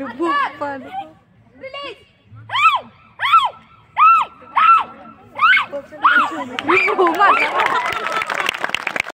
Lubog pa. Release! Lubog pa.